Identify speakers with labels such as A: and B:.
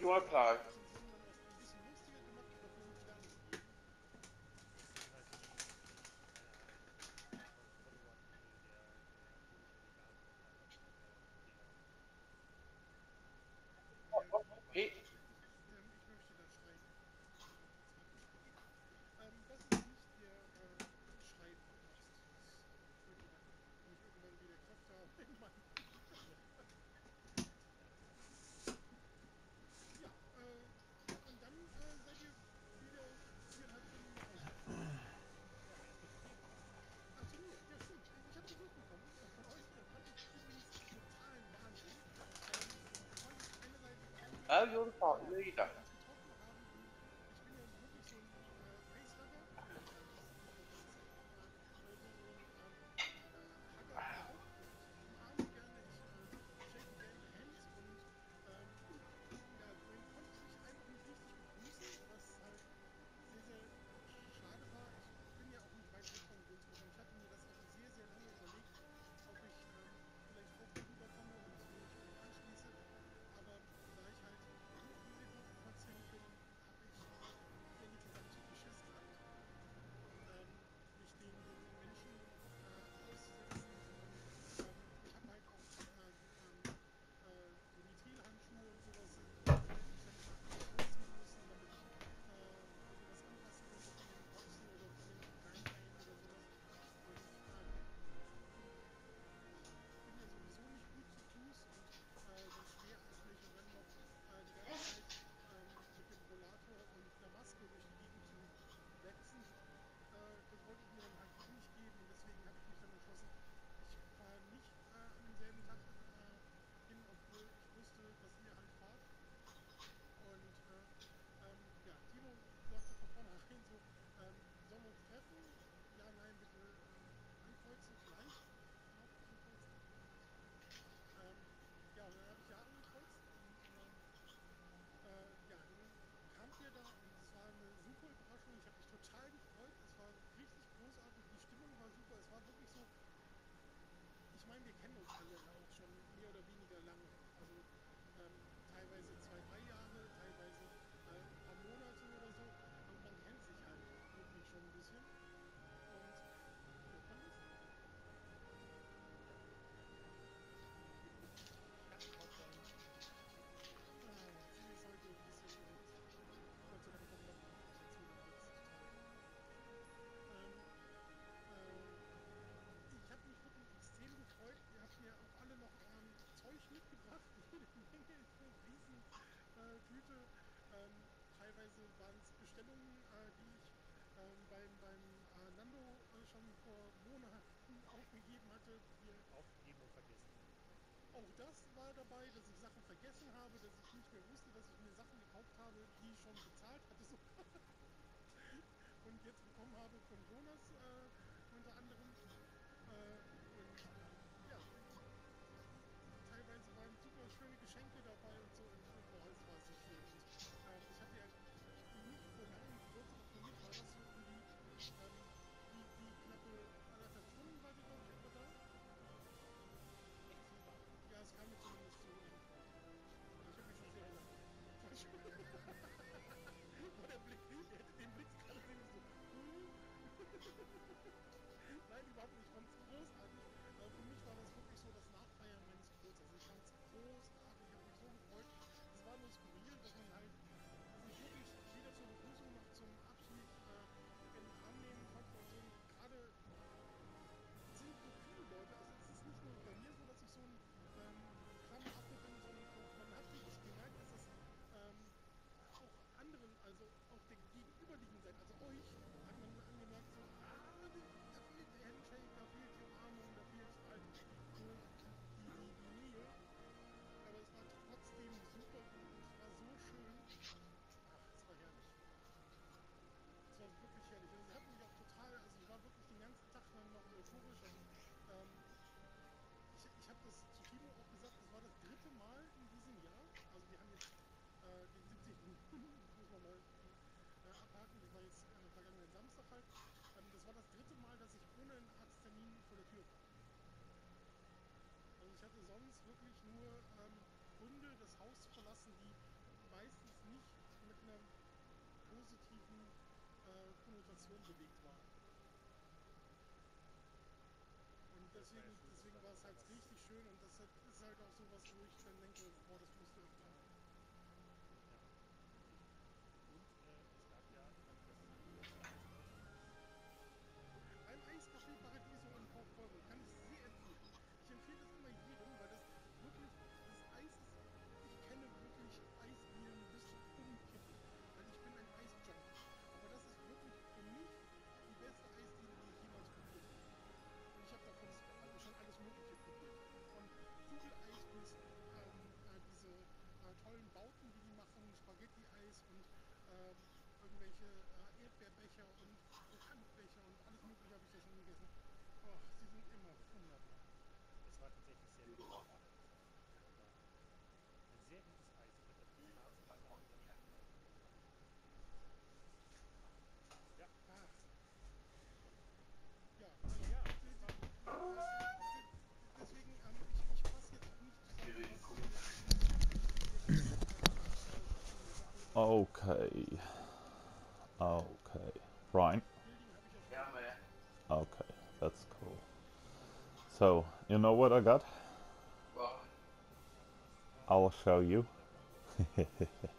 A: your part 有的话我们就一点 meine, wir kennen uns alle auch schon mehr oder weniger lange. Also ähm, teilweise zwei, drei Jahre. teure Tüte. Ähm, teilweise waren es Bestellungen, äh, die ich ähm, beim, beim äh, Nando äh, schon vor Monaten aufgegeben hatte. Wir
B: aufgegeben und vergessen.
A: Auch das war dabei, dass ich Sachen vergessen habe, dass ich nicht mehr wusste, dass ich mir Sachen gekauft habe, die ich schon bezahlt hatte. und jetzt bekommen habe von Jonas äh, unter anderem wirklich nur ähm, Hunde das Haus verlassen, die meistens nicht mit einer positiven äh, Konnotation belegt waren. Und deswegen, deswegen war es halt, halt richtig schön und das ist halt auch sowas, wo ich dann denke, boah, das musst du öfter
C: und
A: ähm, irgendwelche äh, Erdbeerbecher und Handbecher und alles mögliche habe ich da schon gegessen. Oh, sie sind
B: Okay. Okay. Right.
A: Building habe ich auf
D: Yeah, man.
B: Okay, that's cool. So, you know what I got? I'll show you.